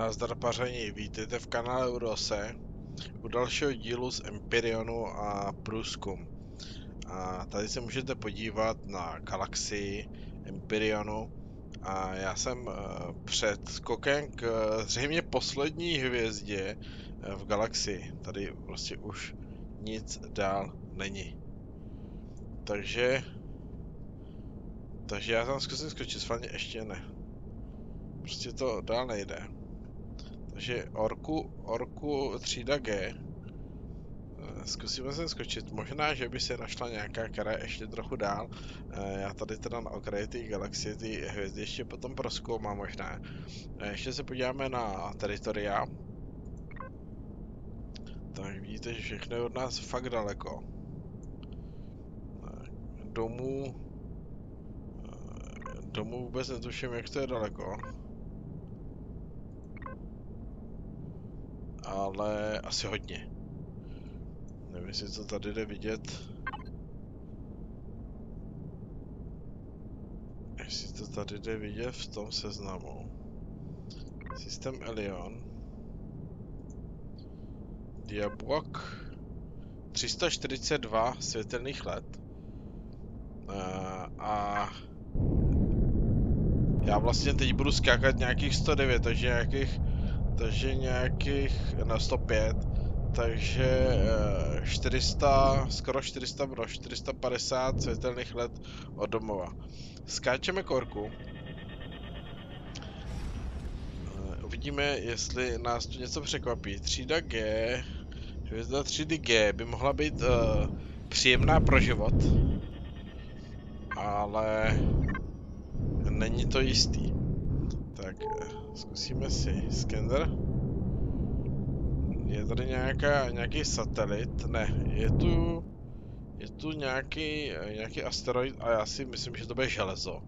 Nazdar paření, vítejte v kanále Urose u dalšího dílu z Empyrionu a průzkum. A tady se můžete podívat na galaxii Empyrionu a já jsem uh, před skokem k uh, zřejmě poslední hvězdě uh, v galaxii. Tady prostě už nic dál není. Takže... Takže já tam zkusím skočit, schválně ještě ne. Prostě to dál nejde. Takže orku, orku třída G. Eh, zkusíme se skočit. Možná, že by se našla nějaká, která je ještě trochu dál. Eh, já tady teda na okraji té galaxie, ty hvězdy ještě potom proskoumám možná. Eh, ještě se podíváme na teritoria. Tak vidíte, že všechno je od nás fakt daleko. Domů... Domů vůbec netuším, jak to je daleko. Ale asi hodně. Nevím, jestli to tady jde vidět. Jestli to tady jde vidět v tom seznamu. Systém Elion. Diablock. 342 světelných let. Uh, a já vlastně teď budu skákat nějakých 109, takže nějakých takže nějakých na 105, takže 400, eh, skoro 400, bylo 450 světelných let od domova. Skáčeme korku. Eh, uvidíme, jestli nás tu něco překvapí. Třída G, hvězda třídy G by mohla být uh, příjemná pro život, ale není to jistý. Tak, zkusíme si skener. Je tady nějaká, nějaký satelit? Ne, je tu... Je tu nějaký, nějaký asteroid a já si myslím, že to bude železo.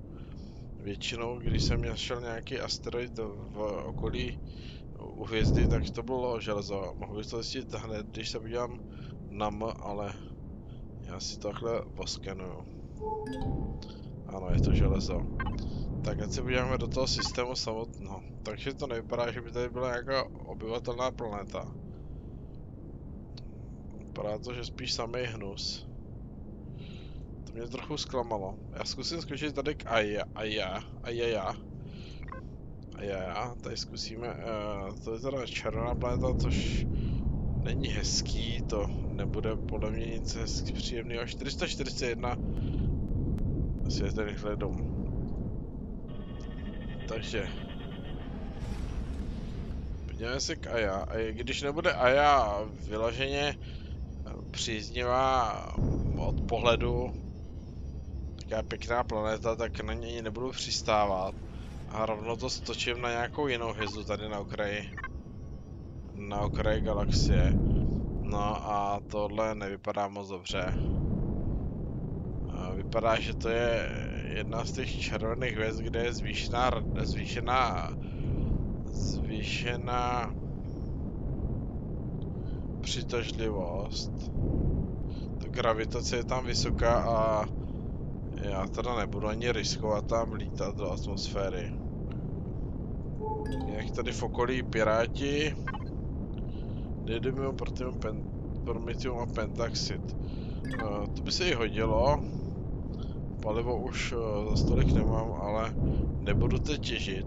Většinou, když jsem našel nějaký asteroid v okolí u hvězdy, tak to bylo železo. Mohl bych to zjistit hned, když se podívám na M, ale já si to takhle poskenuju. Ano, je to železo. Tak ať se podíváme do toho systému samotného. Takže to nevypadá, že by tady byla nějaká obyvatelná planeta. Vypadá to, že spíš samý hnus. To mě trochu zklamalo. Já zkusím skočit tady k Aja, Aja, Aja, Aja, tady zkusíme, uh, to je teda červená planeta, což není hezký, to nebude podle mě nic hezký, příjemného. 441 světelných ledů. Takže... Podíváme se k Aja. A když nebude Aja vyloženě eh, příznivá od pohledu, taká pěkná planeta, tak na něj nebudu přistávat. A rovno to stočím na nějakou jinou hvězdu tady na okraji. Na okraji galaxie. No a tohle nevypadá moc dobře. Vypadá, že to je jedna z těch červených hvězd, kde je zvýšená, zvýšená, zvýšená přitažlivost. Ta gravitace je tam vysoká a já teda nebudu ani riskovat tam lítat do atmosféry. Jak tady v okolí Piráti, Nedymium, Prometheum a Pentaxid. Uh, to by se i hodilo. Palivo už uh, za stolik nemám, ale nebudu teď těžit.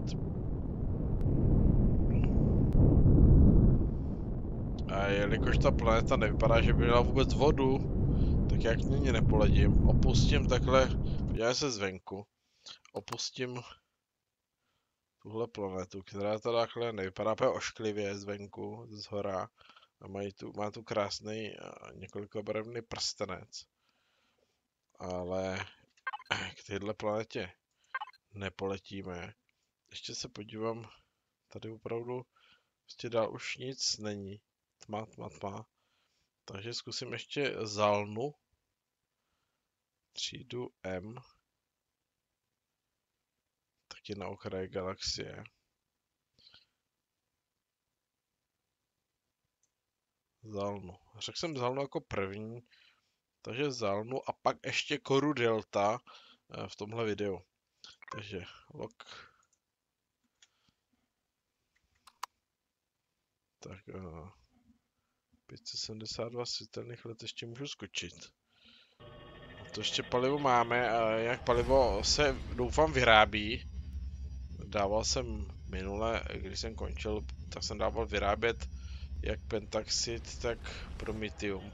A jelikož ta planeta nevypadá, že by měla vůbec vodu, tak jak nyní nepoledím, opustím takhle, podívej se zvenku, opustím tuhle planetu, která teda takhle nevypadá úplně ošklivě zvenku, z hora. A mají tu, má tu krásný několikobarevný prstenec. Ale k téhle planetě nepoletíme. Ještě se podívám, tady opravdu prostě dál už nic není. Tma, tma, tma. Takže zkusím ještě Zalnu. Třídu M. Taky na okraji galaxie. Zalnu. Řekl jsem Zalnu jako první, takže Zalnu a pak ještě Koru Delta eh, v tomhle videu. Takže log uh, 572 světelných let ještě můžu skočit. A to ještě palivo máme a jak palivo se doufám vyrábí. Dával jsem minule, když jsem končil, tak jsem dával vyrábět jak Pentaxid, tak Prometheum.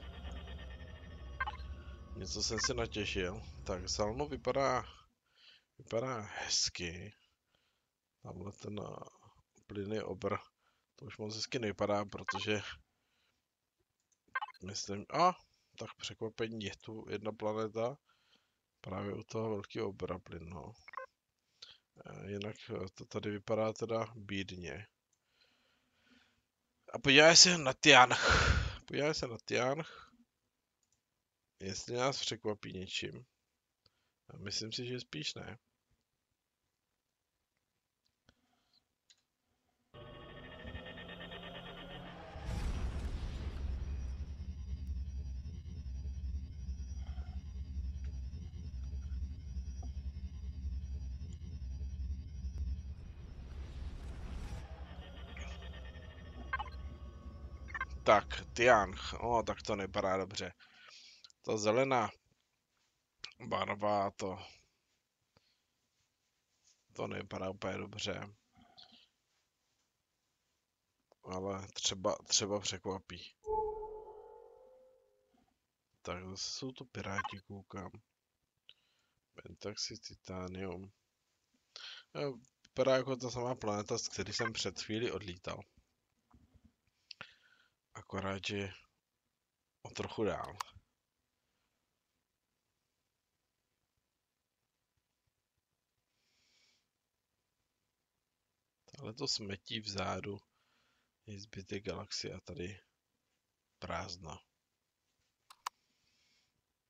Něco jsem si natěšil. Tak Salno vypadá, vypadá hezky. Tamhle ten plyny obr, to už moc hezky nevypadá, protože myslím, a tak překvapení je tu jedna planeta právě u toho velkého obra plynu. No. E, jinak to tady vypadá teda bídně. A podívej se na Tianch. Podívej se na Tianch. Jestli nás překvapí něčím. A myslím si, že spíš ne. Tak, Tian. O, tak to nevypadá dobře. Ta zelená barva, to... To nevypadá úplně dobře. Ale třeba, třeba překvapí. Tak zase jsou to piráti, koukám. Pentaxi Titanium. Vypadá jako ta samá planeta, z který jsem před chvíli odlítal. Akorát, že o trochu dál. Tahle to smetí vzadu je zbytek galaxie a tady prázdno.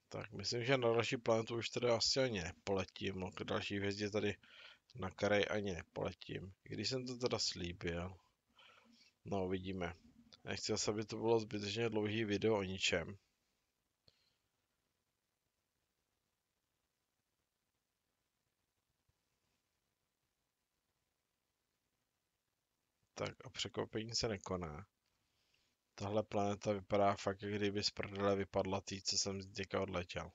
Tak myslím, že na další planetu už tady asi ani nepoletím, no k další hvězdě tady na Karej ani nepoletím. Když jsem to teda slíbil. No, uvidíme. Nechci zase, aby to bylo zbytečně dlouhý video o ničem. Tak a překvapení se nekoná. Tahle planeta vypadá fakt, jak kdyby z prdele vypadla tý, co jsem z odletěl.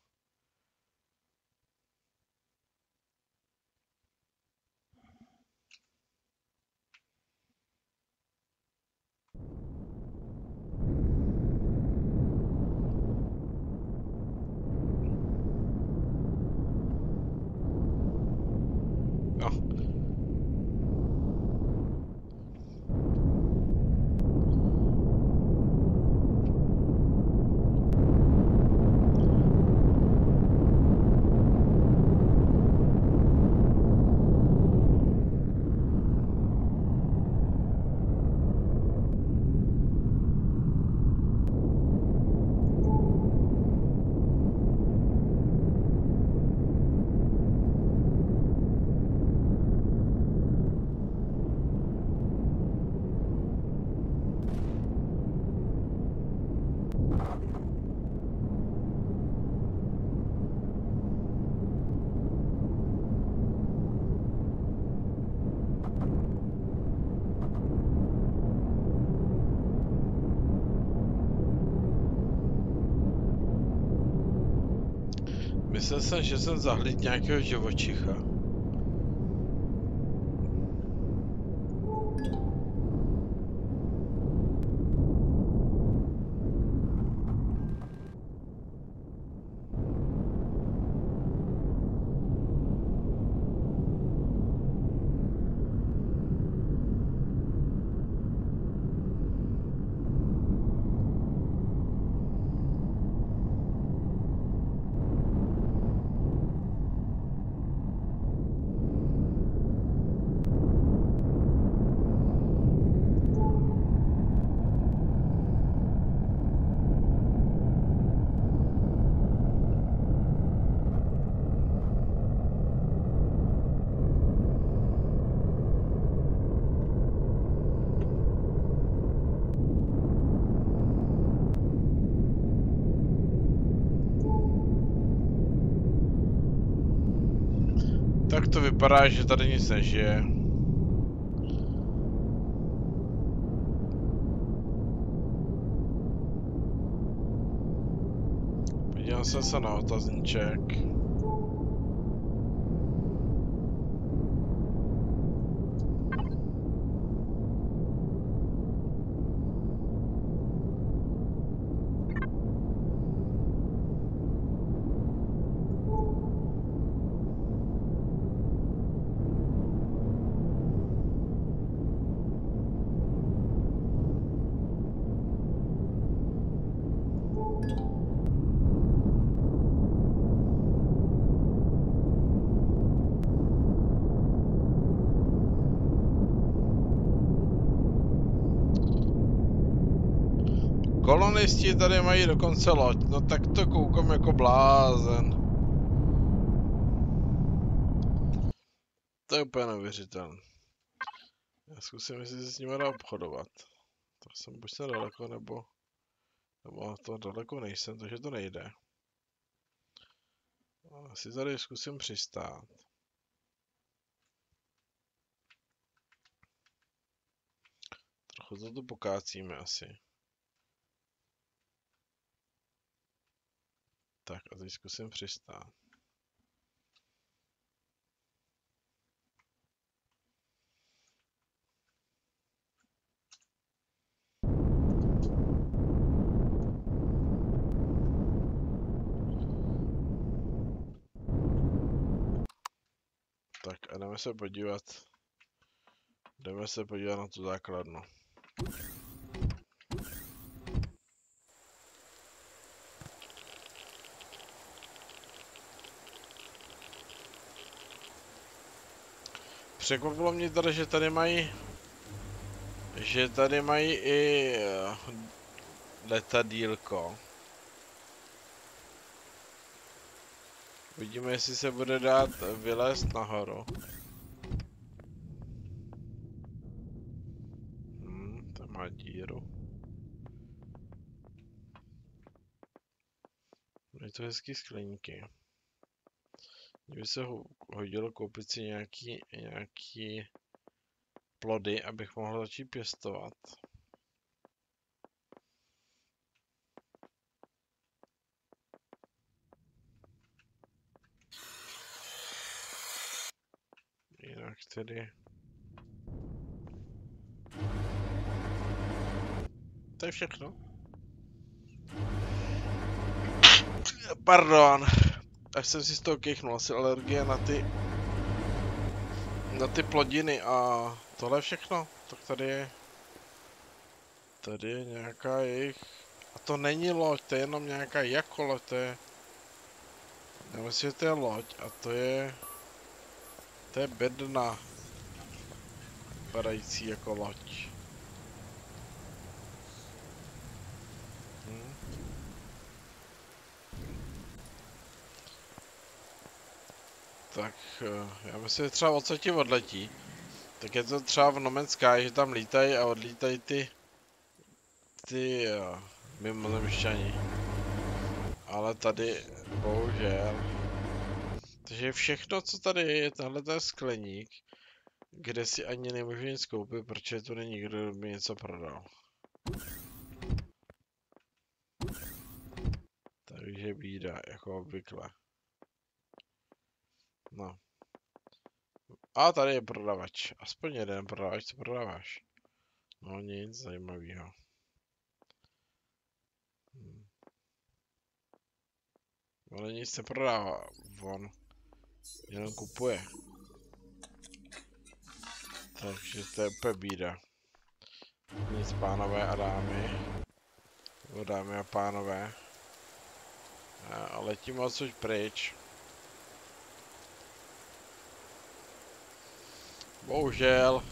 Myslel jsem, že jsem zahlíd nějakého živočicha. Tak to vypadá, že tady nic nežije. Podívám se se na otazníček. Kolonisti tady mají dokonce loď, no tak to koukám jako blázen. To je úplně neuvěřitelné. Já zkusím, jestli se s nimi dá obchodovat. To jsem buď se daleko, nebo... Nebo to daleko nejsem, takže to nejde. Asi tady zkusím přistát. Trochu to tu pokácíme asi. Tak a teď zkusím přistát. Tak a jdeme se podívat. Jdeme se podívat na tu základnu. Překvapilo mě tady, že tady mají... Že tady mají i... Eh, letadílko. Vidíme, jestli se bude dát vylézt nahoru. Hmm, to má díru. Je to hezký skleníky. Mně by se hodilo koupit si nějaký, nějaký plody, abych mohl začít pěstovat. Jinak tedy... To je všechno. Pardon až jsem si z toho kýchnul, asi alergie na ty na ty plodiny a tohle všechno, tak tady je tady je nějaká jejich a to není loď, to je jenom nějaká jako loď, to je nevím jestli to je loď a to je to je bedna. Vypadající jako loď tak eh, já myslím, že třeba odsud ti odletí. Tak je to třeba v No Man's Sky, že tam lítají a odlítají ty ty uh, mimozemšťani. Ale tady, bohužel. Takže všechno, co tady je, je tenhle ten skleník, kde si ani nemůžu nic koupit, protože tu není nikdo, kdo by něco prodal. Takže bída, jako obvykle. No. A tady je prodavač. Aspoň jeden prodavač, co prodáváš? No nic zajímavého. Hmm. Ale nic se prodává. On jenom kupuje. Takže to je úplně bída. Nic pánové a dámy. Dámy a pánové. A letím odsud pryč. Bohužel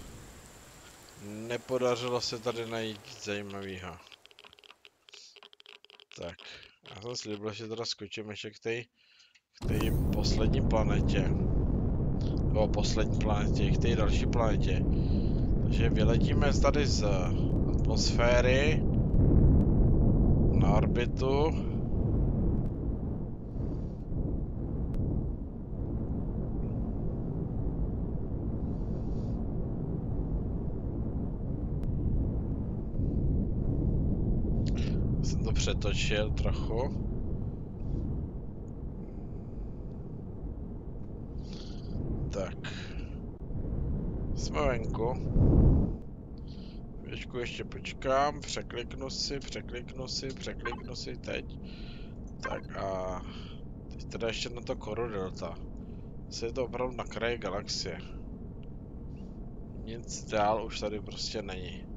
nepodařilo se tady najít nic zajímavého. Tak, já jsem slíbil, že teda skočím ještě k té k té poslední planetě. Nebo poslední planetě, k té další planetě. Takže vyletíme tady z atmosféry na orbitu. přetočil trochu. Tak. Jsme venku. Věčku ještě počkám, překliknu si, překliknu si, překliknu si teď. Tak a teď teda ještě na to koru delta. Asi je to opravdu na kraji galaxie. Nic dál už tady prostě není.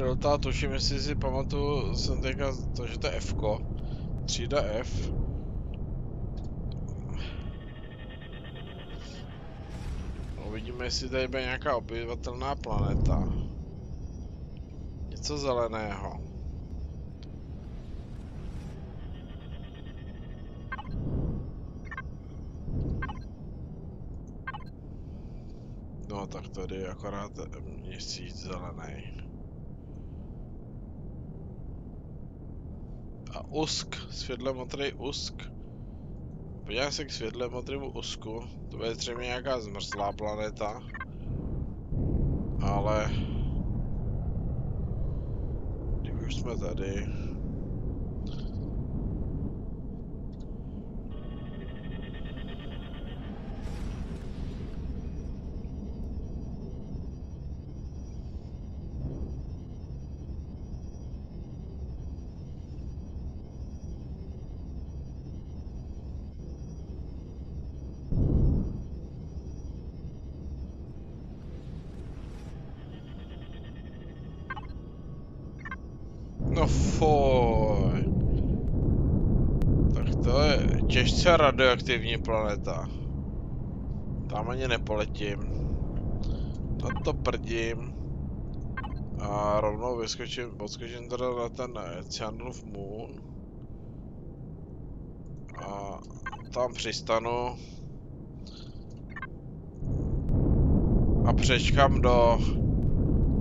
Delta, tuším, jestli si pamatuju, jsem teďka to, že to je F, -ko. třída F. Uvidíme, jestli tady bude nějaká obyvatelná planeta. Něco zeleného. No tak tady je akorát měsíc zelený. Usk, světle modrý usk. Podívej se k světle modrému usku. To bude třeba nějaká zmrzlá planeta. Ale... Když už jsme tady... No foj. Tak to je těžce radioaktivní planeta. Tam ani nepoletím. Na to prdím. A rovnou vyskočím, odskočím teda na ten Cyanurov Moon. A tam přistanu. A přečkám do,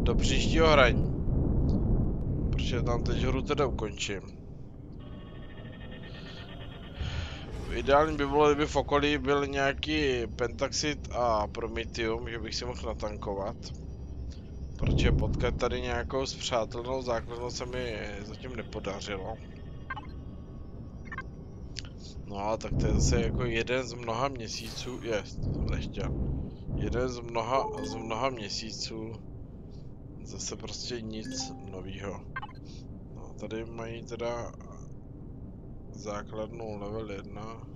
do příštího hraní. Protože tam teď hru teda ukončím. Ideální by bylo, kdyby v okolí byl nějaký Pentaxid a Prometheum, že bych si mohl natankovat. Protože potkat tady nějakou zpřátelnou základnu se mi zatím nepodařilo. No a tak to je zase jako jeden z mnoha měsíců, je, jsem nechtěl. Jeden z mnoha, z mnoha měsíců, zase prostě nic novýho. Tady mají teda základnou level 1.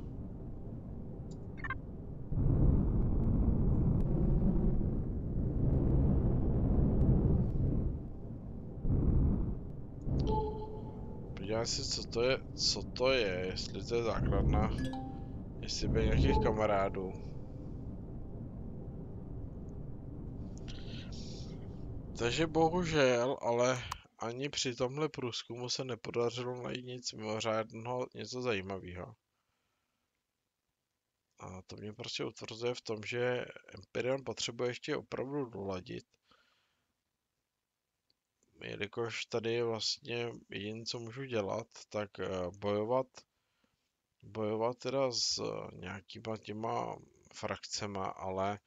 Podívám si, co to je, co to je, jestli to je základna, jestli by nějakých kamarádů. Takže bohužel, ale ani při tomhle průzkumu se nepodařilo najít nic mimořádného, něco zajímavého. A to mě prostě utvrzuje v tom, že Empyrean potřebuje ještě opravdu doladit. Jelikož tady vlastně jediné, co můžu dělat, tak bojovat, bojovat teda s nějakýma těma frakcema, ale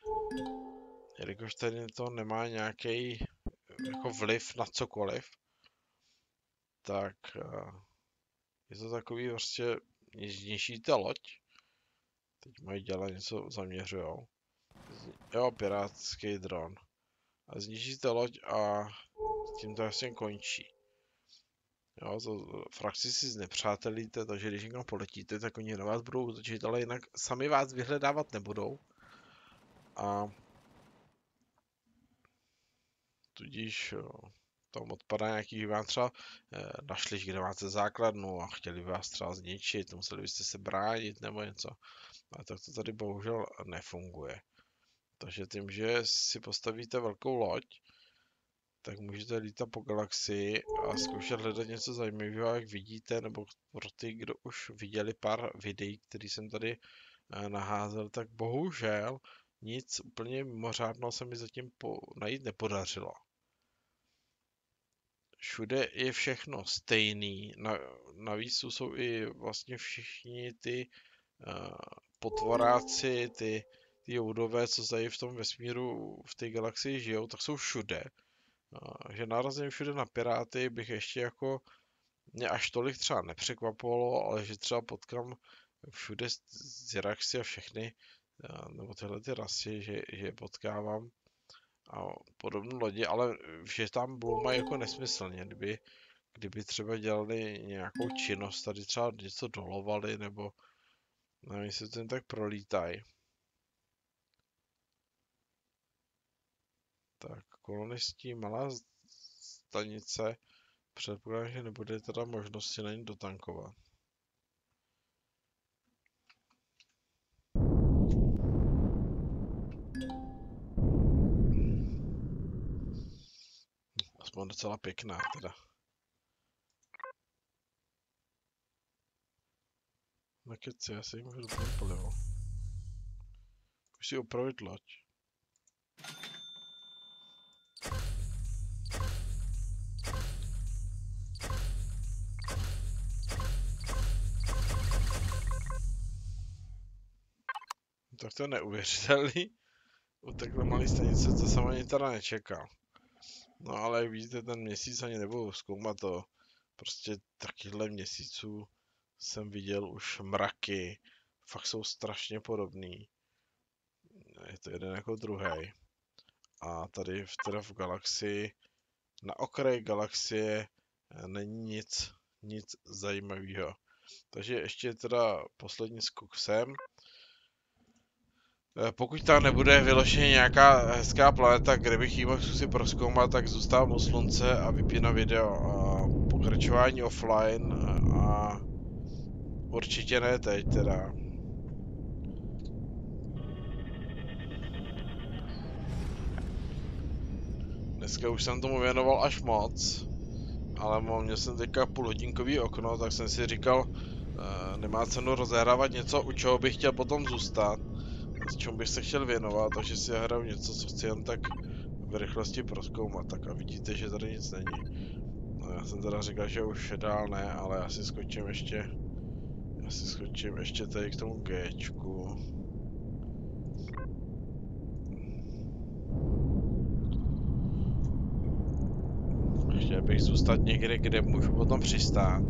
jelikož tady to nemá nějaký jako vliv na cokoliv, tak je to takový prostě zničíte loď. Teď mají dělat něco zaměřujou. Jo, pirátský dron. A zničíte loď a tím to vlastně končí. Jo, to frakci si znepřátelíte, takže když někam poletíte, tak oni na vás budou útočit, ale jinak sami vás vyhledávat nebudou. A tudíž jo, tam odpadá nějaký, vám třeba eh, našli, kde máte základnu a chtěli vás třeba zničit, museli byste se bránit nebo něco. Ale tak to tady bohužel nefunguje. Takže tím, že si postavíte velkou loď, tak můžete lítat po galaxii a zkoušet hledat něco zajímavého, jak vidíte, nebo pro ty, kdo už viděli pár videí, které jsem tady eh, naházel, tak bohužel nic úplně mimořádného se mi zatím po, najít nepodařilo všude je všechno stejný. Na, navíc tu jsou i vlastně všichni ty uh, potvoráci, ty, ty joudové, co tady v tom vesmíru, v té galaxii žijou, tak jsou všude. Uh, že narazím všude na piráty bych ještě jako mě až tolik třeba nepřekvapovalo, ale že třeba potkám všude Ziraxy a všechny, eh, nebo tyhle ty rasy, že, že je potkávám a podobné lodi, ale že tam mají jako nesmyslně, kdyby, kdyby třeba dělali nějakou činnost, tady třeba něco dolovali, nebo nevím, jestli to jen tak prolítají. Tak, kolonistí, malá stanice, předpokládám, že nebude teda možnosti na ní dotankovat. Aspoň docela pěkná teda. Nakeci, já si jim můžu doplnit palivo. Už si opravit loď. Tak to je neuvěřitelný. U takhle malé stanice to jsem ani teda nečekal. No ale jak vidíte, ten měsíc ani nebudu zkoumat to. Prostě takovýchhle měsíců jsem viděl už mraky. Fakt jsou strašně podobný. Je to jeden jako druhý. A tady v, teda v galaxii, na okraji galaxie eh, není nic, nic zajímavého. Takže ještě teda poslední skok sem. Eh, pokud tam nebude vyloženě nějaká hezká planeta, kde bych ji mohl zkusit proskoumat, tak zůstávám u slunce a vypínám video a pokračování offline a určitě ne teď teda. Dneska už jsem tomu věnoval až moc, ale měl jsem teďka půlhodinkový okno, tak jsem si říkal, uh, nemá cenu rozehrávat něco, u čeho bych chtěl potom zůstat čemu bych se chtěl věnovat, takže si hraju něco, co chci jen tak v rychlosti proskoumat, tak a vidíte, že tady nic není. No já jsem teda říkal, že už dál ne, ale já si skočím ještě, já si skočím ještě tady k tomu Gčku. Chtěl bych zůstat někde, kde můžu potom přistát.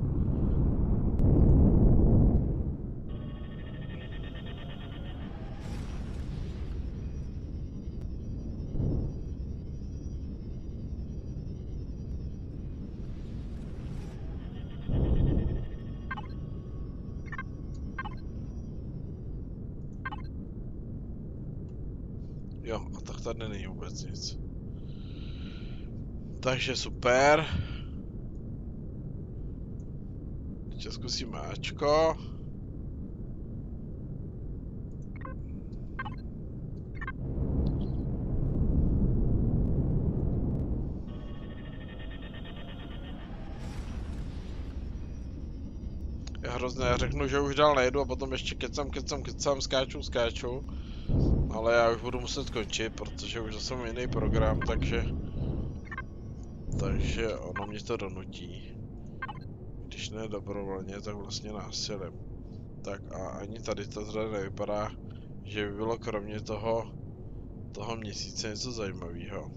Jo, a tak tady není vůbec nic. Takže super. Teď zkusíme Ačko. Hrozné, já řeknu, že už dál nejdu a potom ještě kecam, kecam, kecam, skáču, skáču. Ale já už budu muset končit, protože už zase mám jiný program, takže... Takže ono mě to donutí. Když ne dobrovolně, tak vlastně násilím. Tak a ani tady to teda nevypadá, že by bylo kromě toho, toho měsíce něco zajímavého.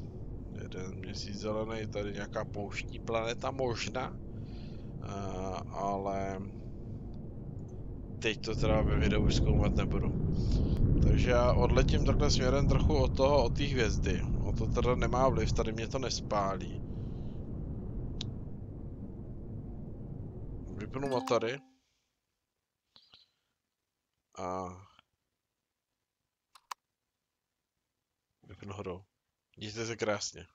Jeden měsíc zelený, tady nějaká pouštní planeta možná. Uh, ale teď to teda ve videu zkoumat nebudu. Takže já odletím takhle směrem trochu od toho, od té hvězdy. O to teda nemá vliv, tady mě to nespálí. Vypnu motory. A... Vypnu hrou. Díte se krásně.